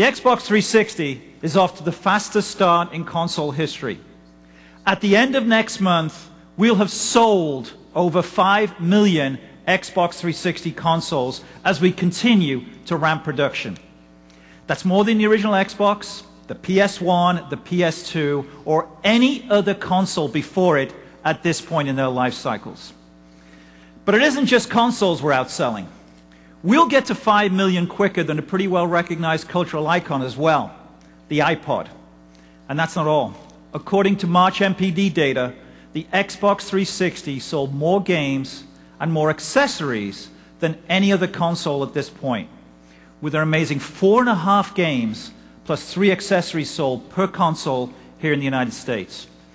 The Xbox 360 is off to the fastest start in console history. At the end of next month, we'll have sold over 5 million Xbox 360 consoles as we continue to ramp production. That's more than the original Xbox, the PS1, the PS2, or any other console before it at this point in their life cycles. But it isn't just consoles we're outselling. We'll get to 5 million quicker than a pretty well recognized cultural icon as well, the iPod. And that's not all. According to March NPD data, the Xbox 360 sold more games and more accessories than any other console at this point, with an amazing four and a half games plus three accessories sold per console here in the United States.